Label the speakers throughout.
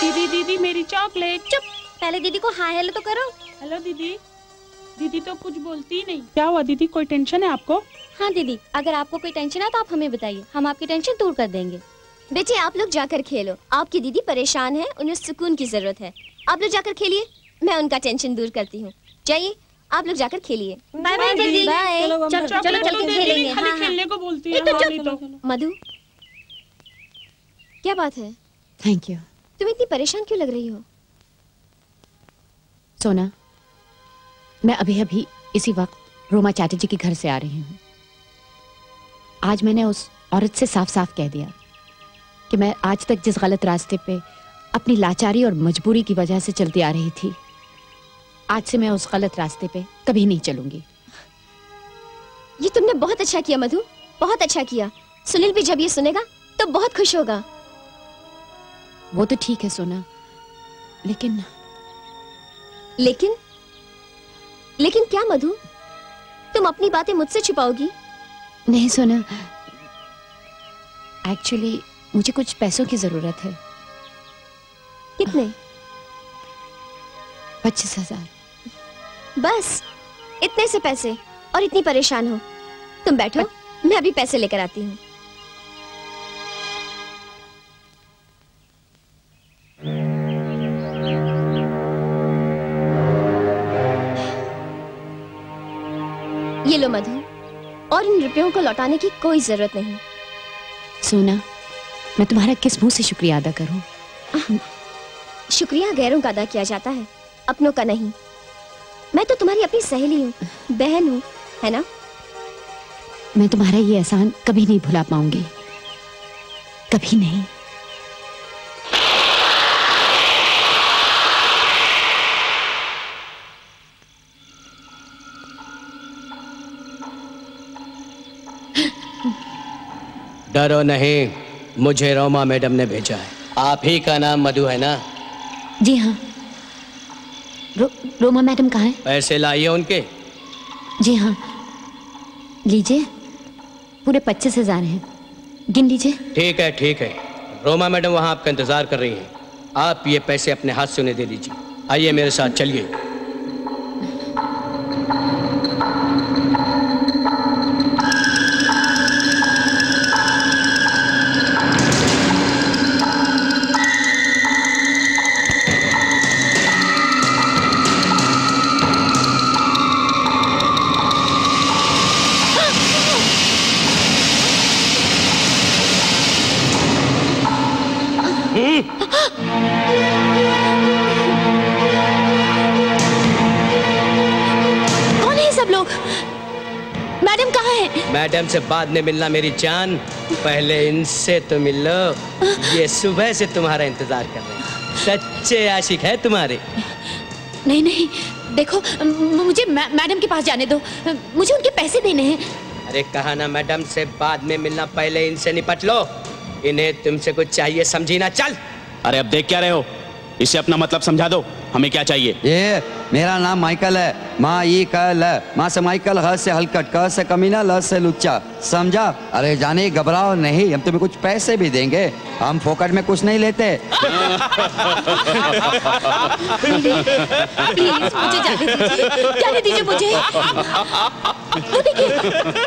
Speaker 1: दीदी दीदी मेरी चॉकलेट।
Speaker 2: चुप। पहले दीदी को हाय हेलो तो करो।
Speaker 1: हेलो दीदी। दीदी तो कुछ बोलती ही नहीं। क्या हुआ दीदी? कोई टेंशन है आपको?
Speaker 2: हाँ दीदी। अगर आपको कोई टेंशन है तो आप हमें बताइए। हम आपकी टेंशन दूर कर देंगे।
Speaker 3: बेटे आप लोग जाकर खेलो। आपकी दीदी परेशान है उन्हें सुकून की ज़रूरत है। आप लोग जाकर खेलिए। मैं उनका टेंशन दूर करती हूँ। जाइए। आप लोग जाकर खेलिए।
Speaker 2: बाय बाय दीदी
Speaker 3: बाय
Speaker 2: चलो चलो चलो खेलेंगे
Speaker 1: खाली
Speaker 2: हाँ, हाँ।
Speaker 1: खेलने को बोलती है
Speaker 2: तो
Speaker 1: हाँ,
Speaker 2: चुप।
Speaker 1: तो।
Speaker 3: मधु क्या बात है?
Speaker 4: थैंक यू
Speaker 3: तुम इतनी परेशान क्यों लग रही हो?
Speaker 4: सोना मैं अभी अभी इसी वक्त रोमा चैटर्जी के घर से आ रही हूँ। आज मैंने उस औरत से साफ़ साफ़ कह दिया कि मैं आज तक जिस गलत रास्ते पे अपनी लाचारी और मजबूरी की वजह से चलती आ रही थी आज से मैं उस गलत रास्ते पे कभी नहीं चलूँगी।
Speaker 3: ये तुमने बहुत अच्छा किया मधु। बहुत अच्छा किया। सुनील भी जब ये सुनेगा तो बहुत खुश होगा।
Speaker 4: वो तो ठीक है सोना। लेकिन
Speaker 3: लेकिन लेकिन क्या मधु? तुम अपनी बातें मुझसे छुपाओगी?
Speaker 4: नहीं सोना। एक्चुअली मुझे कुछ पैसों की ज़रूरत है।
Speaker 3: कितने?
Speaker 4: पच्चीस हज़ार।
Speaker 3: बस इतने से पैसे और इतनी परेशान हो। तुम बैठो मैं अभी पैसे लेकर आती हूँ। ये लो मधु और इन रुपयों को लौटाने की कोई ज़रूरत नहीं।
Speaker 4: सोना मैं तुम्हारा किस मुँह से शुक्रिया अदा करूँ?
Speaker 3: शुक्रिया गैरों का अदा किया जाता है अपनों का नहीं। मैं तो तुम्हारी अपनी सहेली हूँ बहन हूँ है ना?
Speaker 4: मैं तुम्हारा ये एहसान कभी नहीं भुला पाऊँगी। कभी नहीं।
Speaker 5: डरो नहीं मुझे रोमा मैडम ने भेजा है। आप ही का नाम मधु है ना?
Speaker 4: जी हाँ। रो, रोमा मैडम कहाँ है?
Speaker 5: पैसे लाइए उनके।
Speaker 4: जी हाँ। लीजिए। पूरे पच्चीस हज़ार है। गिन लीजिए।
Speaker 5: ठीक है ठीक है। रोमा मैडम वहाँ आपका इंतज़ार कर रही हैं। आप ये पैसे अपने हाथ से उन्हें दे दीजिए। आइए मेरे साथ चलिए।
Speaker 4: मैडम
Speaker 5: से बाद में मिलना मेरी जान। पहले इनसे तो मिल। लो ये सुबह से तुम्हारा इंतज़ार कर रहे हैं। सच्चे आशिक है तुम्हारे।
Speaker 4: नहीं नहीं देखो मुझे मै- मैडम के पास जाने दो। मुझे उनके पैसे देने हैं।
Speaker 5: अरे कहा ना मैडम से बाद में मिलना पहले इनसे निपट लो। इन्हें तुमसे कुछ चाहिए समझी ना चल।
Speaker 6: अरे अब देख क्या रहे हो? इसे अपना मतलब समझा दो। हमें क्या चाहिए?
Speaker 7: ये मेरा नाम माइकल है। माँ ई कल है। माँ से माइकल ह से हलकट क से कमीना ल से लुच्चा। समझा? अरे जाने घबराओ नहीं हम तुम्हें कुछ पैसे भी देंगे। हम फोकट में कुछ नहीं लेते।
Speaker 4: प्लीज़ मुझे जाने दीजिए। जाने दीजिए मुझे? वो देखिए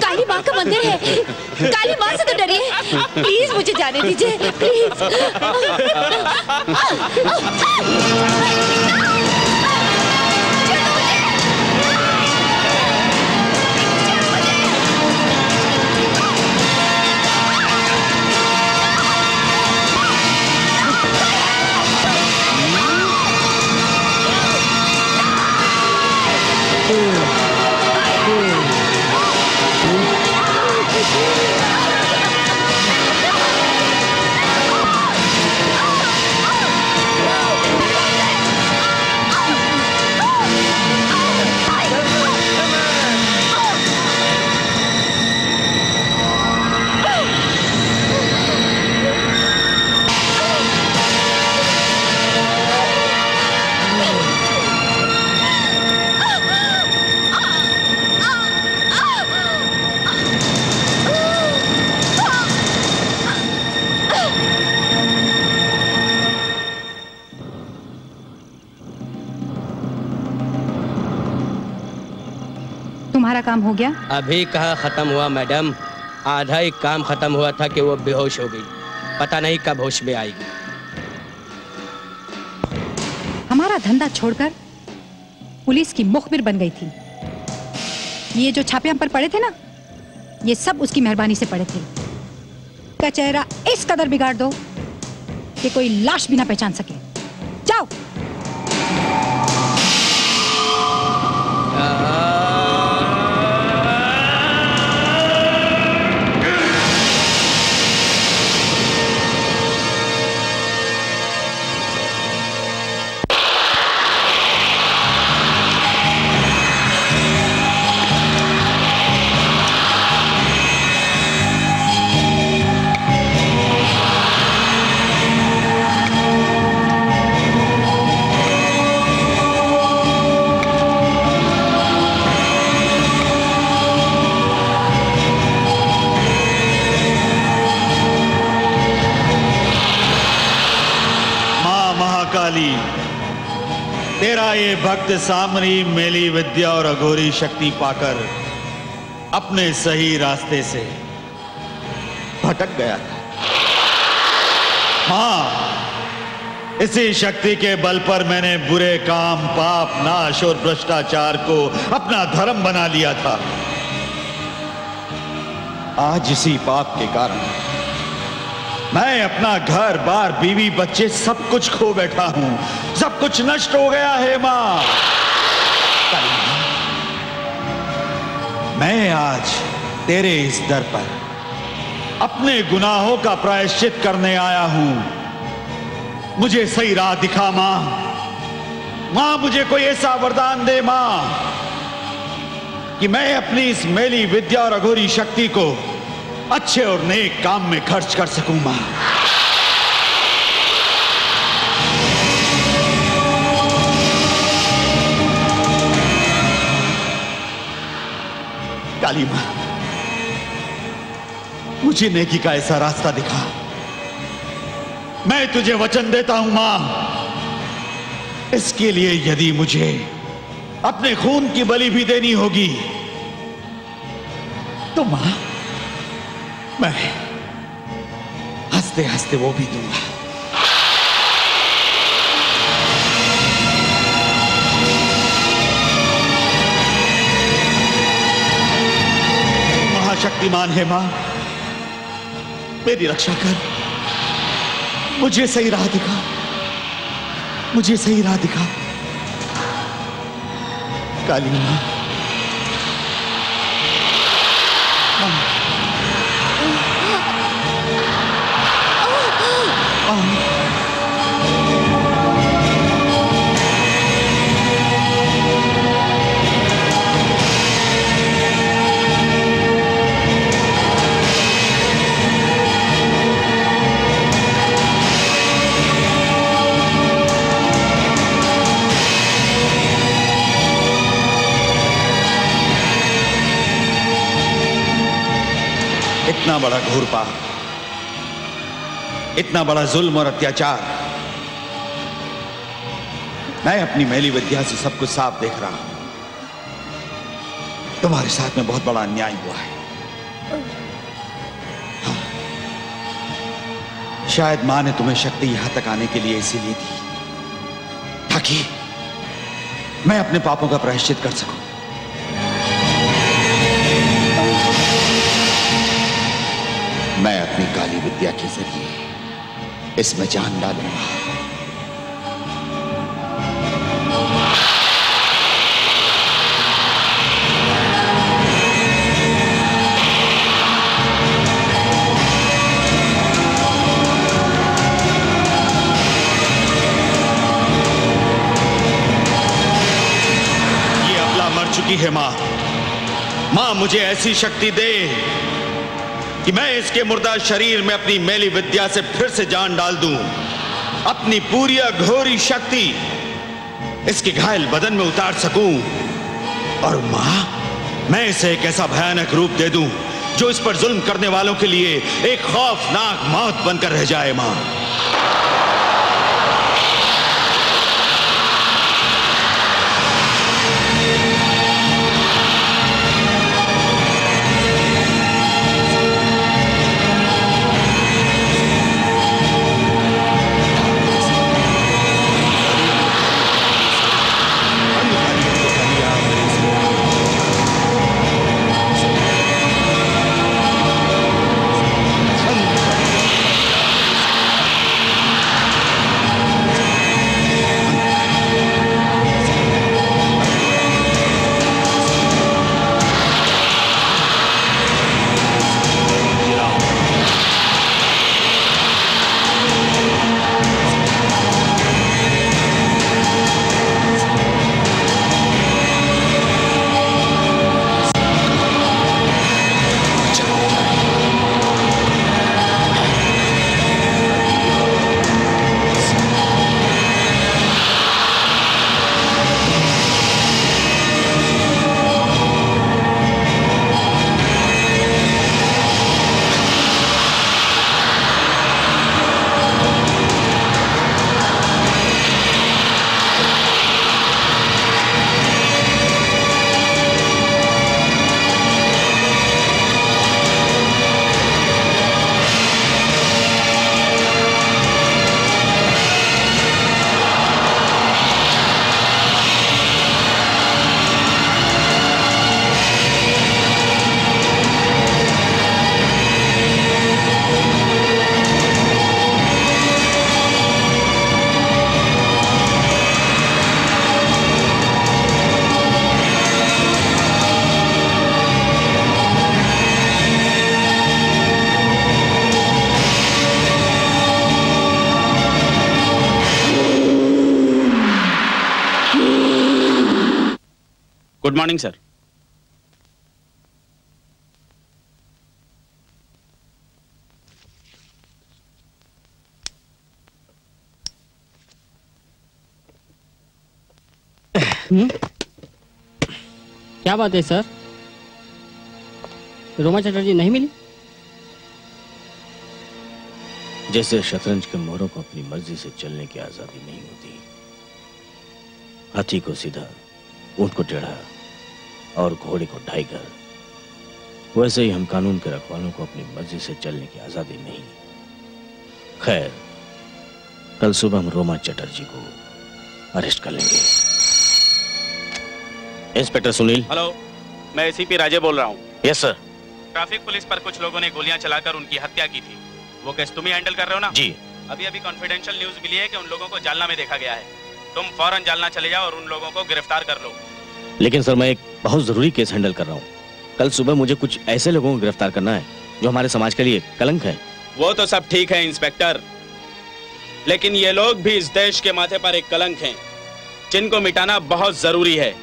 Speaker 4: काली माँ का मंदिर है। काली माँ से तो डरिए। प्लीज़ मुझे जाने दीजिए। प्लीज़।
Speaker 8: काम हो गया?
Speaker 5: अभी कहाँ खत्म हुआ मैडम? आधा ही काम खत्म हुआ था कि वो बेहोश हो गई। पता नहीं कब होश में आएगी।
Speaker 8: हमारा धंधा छोड़कर पुलिस की मुखबिर बन गई थी। ये जो छापे हम पर पड़े थे ना ये सब उसकी मेहरबानी से पड़े थे। का चेहरा इस कदर बिगाड़ दो कि कोई लाश भी ना पहचान सके।
Speaker 9: भक्त सामरी मेली विद्या और अघोरी शक्ति पाकर अपने सही रास्ते से भटक गया। था माँ इसी शक्ति के बल पर मैंने बुरे काम, पाप, नाश और भ्रष्टाचार को अपना धर्म बना लिया था। आज इसी पाप के कारण मैं अपना घर, बार, बीवी, बच्चे सब कुछ खो बैठा हूँ। सब कुछ नष्ट हो गया है, माँ। मैं आज तेरे इस दर पर अपने गुनाहों का प्रायश्चित करने आया हूँ। मुझे सही राह दिखा, माँ। माँ, मुझे कोई ऐसा वरदान दे, माँ, कि मैं अपनी इस मेली विद्या और अघोरी शक्ति को अच्छे और नेक काम में खर्च कर सकूँ, माँ। काली माँ, मुझे नेकी का ऐसा रास्ता दिखा। मैं तुझे वचन देता हूँ, माँ। इसके लिए यदि मुझे अपने खून की बलि भी देनी होगी तो माँ मैं हँसते हँसते वो भी दूँगा। महाशक्तिमान है माँ, मेरी रक्षा कर। मुझे सही राह दिखा। मुझे सही राह दिखा। काली माँ। इतना बड़ा घोर पाप इतना बड़ा जुल्म और अत्याचार। मैं अपनी मैली विद्या से सब कुछ साफ़ देख रहा हूँ। तुम्हारे साथ में बहुत बड़ा अन्याय हुआ है। हाँ। शायद माँ ने तुम्हें शक्ति यहाँ तक आने के लिए इसीलिए दी, ताकि मैं अपने पापों का प्रायश्चित कर सकूँ। अपनी काली विद्या के ज़रिए इसमें जान डालूँगा। चुकी है माँ। माँ मुझे ऐसी शक्ति दे कि मैं इसके मुर्दा शरीर में अपनी मेली विद्या से फिर से जान डाल दूँ। अपनी पूरी घोरी शक्ति इसके घायल बदन में उतार सकूँ। और माँ, मैं इसे एक ऐसा भयानक रूप दे दूँ, जो इस पर जुल्म करने वालों के लिए एक खौफनाक मौत बनकर रह जाए, माँ।
Speaker 6: गुड मॉर्निंग सर हुँ?
Speaker 10: क्या बात है सर रोमा चटर्जी नहीं मिली?
Speaker 11: जैसे शतरंज के मोरों को अपनी मर्ज़ी से चलने की आज़ादी नहीं होती हाथी को सीधा ऊँट को टेढ़ा। और घोड़े को ढाई कर। वैसे ही हम कानून के रखवालों को अपनी मर्ज़ी से चलने की आज़ादी नहीं। खैर कल सुबह हम रोमा चटर्जी को अरेस्ट कर लेंगे। इंस्पेक्टर सुनील।
Speaker 6: हेलो मैं एसीपी राजे बोल रहा हूँ।
Speaker 11: Yes sir.
Speaker 6: ट्रैफ़िक पुलिस पर कुछ लोगों ने गोलियाँ चलाकर उनकी हत्या की थी। वो केस तुम ही हैंडल कर रहे हो ना?
Speaker 11: जी।
Speaker 6: अभी अभी कॉन्फिडेंशियल न्यूज़ मिली है कि उन लोगों को जालना में देखा गया है। तुम फ़ौरन जालना चले जाओ और उन लोगों को गिरफ़्तार कर लो।
Speaker 11: लेकिन सर, मैं एक बहुत ज़रूरी केस हैंडल कर रहा हूँ। कल सुबह मुझे कुछ ऐसे लोगों को गिरफ़्तार करना है, जो हमारे समाज के लिए कलंक है।
Speaker 6: वो तो सब ठीक है, इंस्पेक्टर। लेकिन ये लोग भी इस देश के माथे पर एक कलंक हैं, जिनको मिटाना बहुत ज़रूरी है।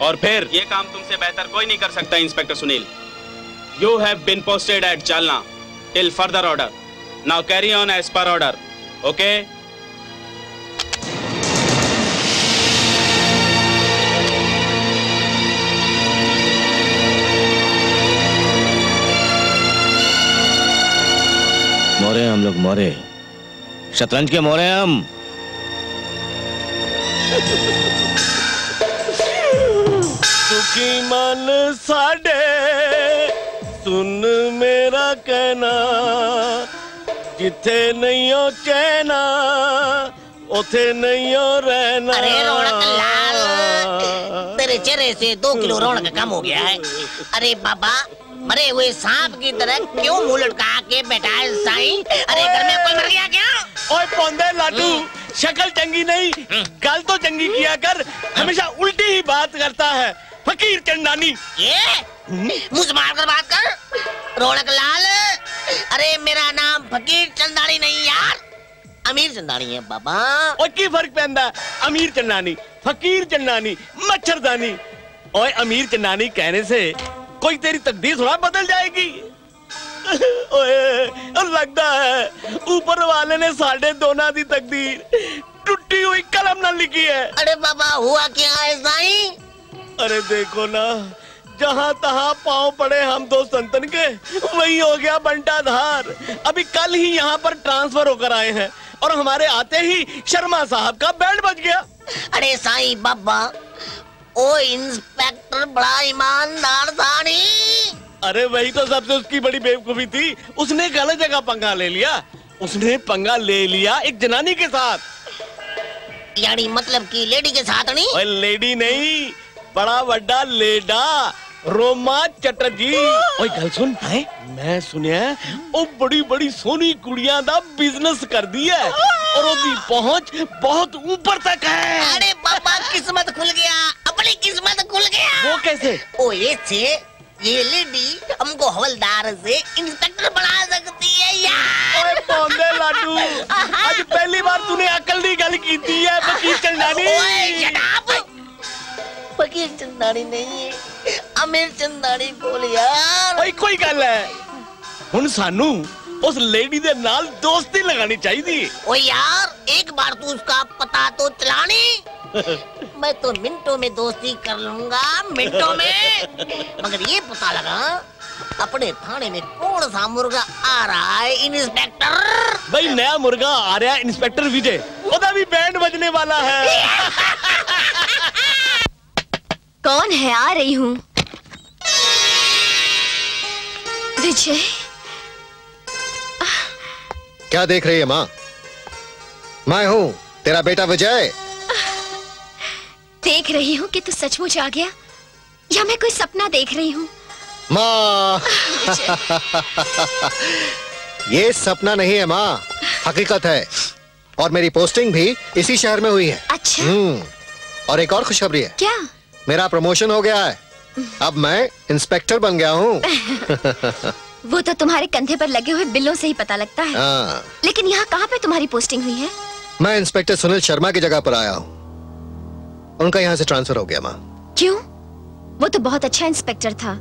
Speaker 6: और फिर, ये काम तुमसे बेहतर कोई नहीं कर सकता, inspector Sunil. You have been posted at Jalna till further order now carry on as per order okay
Speaker 11: More हम लोग मोरे। शतरंज के मोरे हम।
Speaker 12: सुखी मन साडे सुन मेरा कहना। जिथे नहीं हो चैना उथे नहीं हो रहना।
Speaker 13: अरे रौनक लाल तेरे चेहरे से दो किलो रौनक कम हो गया है। अरे बाबा मरे हुए सांप की तरह क्यों मुँह लटका के बैठा है साईं? अरे घर में कोई मर गया क्या?
Speaker 12: ओए पौंदे लाडू शक्ल चंगी नहीं। गल तो चंगी किया कर हमेशा उल्टी ही बात करता है। फकीर चंदानी
Speaker 13: ये? मुँह से मार कर बात कर। रौनक लाल। अरे मेरा नाम फकीर चंदानी नहीं यार। अमीर चंदानी है बाबा।
Speaker 12: और की फ़र्क पैंदा? अमीर चन्नानी फकीर चन्नानी मच्छरदानी। ओए अमीर चंदानी कहने से कोई तेरी तकदीर थोड़ा बदल जाएगी? ओए लगता है ऊपर वाले ने साढ़े दोना दी तकदीर। टूटी हुई कलम ना लिखी है।
Speaker 13: अरे बाबा हुआ क्या है साईं?
Speaker 12: अरे देखो ना जहाँ तहाँ पाँव पड़े हम दो संतन के वही हो गया बंटा धार अभी कल ही यहाँ पर ट्रांसफ़र होकर आए हैं और हमारे आते ही शर्मा साहब का बैंड बज गया।
Speaker 13: अरे साईं बाबा ओ इंस्पेक्टर बड़ा ईमानदार था नहीं
Speaker 12: अरे वही तो सबसे उसकी बड़ी बेवकूफ़ी थी। उसने गलत जगह पंगा ले लिया। उसने पंगा ले लिया एक जनानी के साथ।
Speaker 13: यानी मतलब कि लेडी के साथ नहीं
Speaker 12: ओए लेडी नहीं बड़ा वड्डा लेडा। रोमा चटर्जी। ओए गल सुन है? मैं सुनिया ओ बड़ी बड़ी सोनी कुड़ियाँ दा बिज़नेस कर दिया है और ओदी पहुँच बहुत ऊपर तक है।
Speaker 13: अरे बाबा किस्मत खुल गया अपनी किस्मत खुल गया।
Speaker 12: वो कैसे?
Speaker 13: ओ ये से ये लेडी हमको हवलदार से इंस्पेक्टर बना सकती है यार
Speaker 12: ओए पौंदे लाडू आज पहली बार तूने अकल दी गल की है फकीर चंदानी
Speaker 13: ओए जनाब। फकीर चंदानी नहीं है। अमीर चंदानी बोल यार
Speaker 12: ਓਏ ਕੋਈ ਗੱਲ ਹੈ ਹੁਣ ਸਾਨੂੰ ਉਸ ਲੇਡੀ ਦੇ ਨਾਲ ਦੋਸਤੀ ਲਗਾਣੀ ਚਾਹੀਦੀ ਹੈ
Speaker 13: ओ यार एक बार तू उसका पता तो चलानी मैं तो मिनटों में दोस्ती कर लूंगा मिनटों में मगर ये पता लगा अपने थाने में कौन सा मुर्गा आ रहा है इंस्पेक्टर
Speaker 12: भाई नया मुर्गा आ रहा है इंस्पेक्टर विजय ਉਹਦਾ ਵੀ बैंड बजने वाला है
Speaker 3: कौन है आ रही हूँ विजय
Speaker 14: क्या देख रही है माँ? मैं हूँ तेरा बेटा विजय।
Speaker 3: देख रही हूँ कि तू सचमुच आ गया या मैं कोई सपना देख रही हूँ?
Speaker 14: माँ। ये सपना नहीं है माँ हकीकत है। और मेरी पोस्टिंग भी इसी शहर में हुई है।
Speaker 3: अच्छा।
Speaker 14: हम्म और एक और खुशखबरी है।
Speaker 3: क्या?
Speaker 14: मेरा प्रमोशन हो गया है। अब मैं इंस्पेक्टर बन गया हूँ।
Speaker 3: वो तो तुम्हारे कंधे पर लगे हुए बिल्लों से ही पता लगता है।
Speaker 14: हाँ,
Speaker 3: लेकिन यहाँ कहाँ पे तुम्हारी पोस्टिंग हुई है?
Speaker 14: मैं इंस्पेक्टर सुनील शर्मा की जगह पर आया हूँ। उनका यहाँ से ट्रांसफ़र हो गया माँ।
Speaker 3: क्यों? वो तो बहुत अच्छा इंस्पेक्टर था।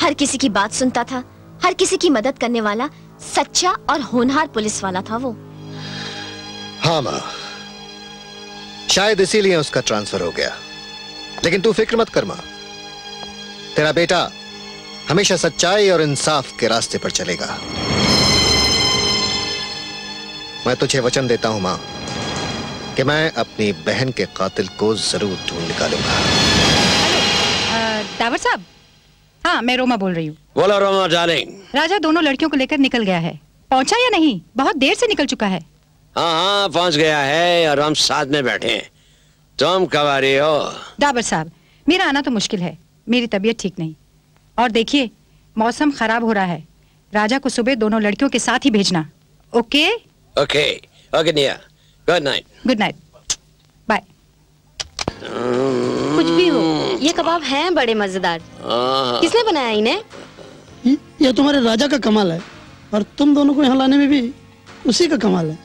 Speaker 3: हर किसी की बात सुनता था। हर किसी की मदद करने वाला सच्चा और होनहार पुलिस वाला था वो।
Speaker 14: हाँ माँ। शायद इसीलिए उसका ट्रांसफ़र हो गया। लेकिन तू फ़िक्र मत कर माँ। तेरा बेटा हमेशा सच्चाई और इंसाफ के रास्ते पर चलेगा। मैं तुझे वचन देता हूँ माँ कि मैं अपनी बहन के कातिल को ज़रूर ढूंढ निकालूँगा।
Speaker 8: डावर साहब? हाँ मैं रोमा बोल रही हूँ।
Speaker 12: बोलो रोमा डार्लिंग
Speaker 8: राजा दोनों लड़कियों को लेकर निकल गया है। पहुँचा या नहीं? बहुत देर से निकल चुका है।
Speaker 12: हाँ हाँ पहुँच गया है और हम साथ में बैठे हैं। तुम कब आ रही हो?
Speaker 8: डाबर साहब मेरा आना तो मुश्किल है। मेरी तबीयत ठीक नहीं। और देखिए मौसम खराब हो रहा है। राजा को सुबह दोनों लड़कियों के साथ ही भेजना। ओके?
Speaker 12: ओके। ओके निया good night
Speaker 8: good night bye
Speaker 15: कुछ भी हो ये कबाब हैं बड़े मज़ेदार। किसने बनाया इन्हें?
Speaker 16: ये तुम्हारे राजा का कमाल है और तुम दोनों को यहाँ लाने में भी उसी का कमाल है।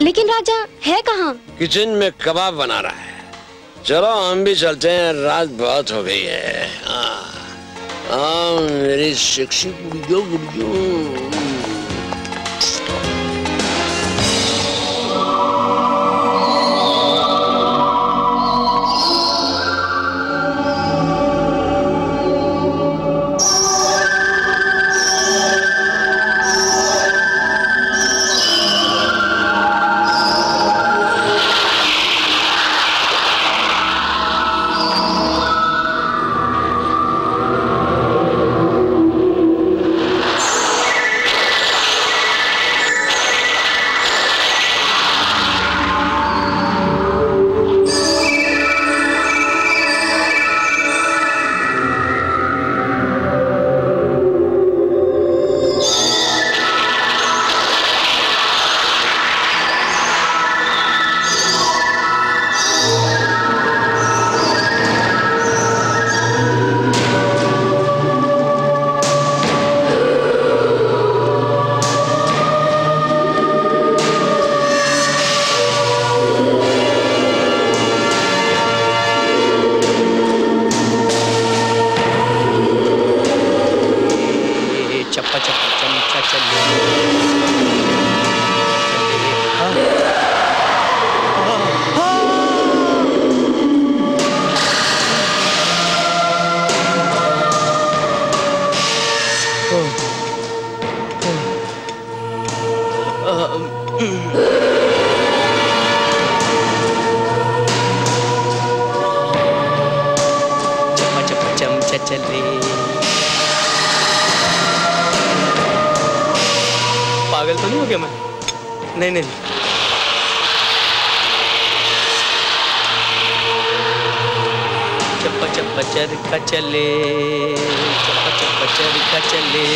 Speaker 15: लेकिन राजा है कहाँ?
Speaker 12: किचन में कबाब बना रहा है। चलो हम भी चलते हैं। रात बहुत हो गई है। हाँ। आ, मेरी सेक्सी गुड़ियों गुड़ियो
Speaker 5: नहीं चप्पा चप्पा चरखा चले, चप्पा चप्पा चरखा चले,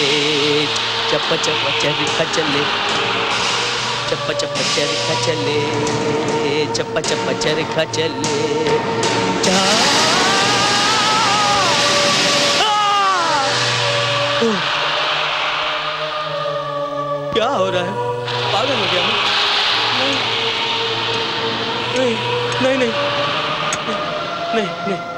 Speaker 5: चप्पा चप्पा चरखा चले, चप्पा चप्पा चरखा चले, चप्पा चप्पा चरखा चले। क्या हो रहा है? पागल हो गया नहीं नहीं। नहीं नहीं।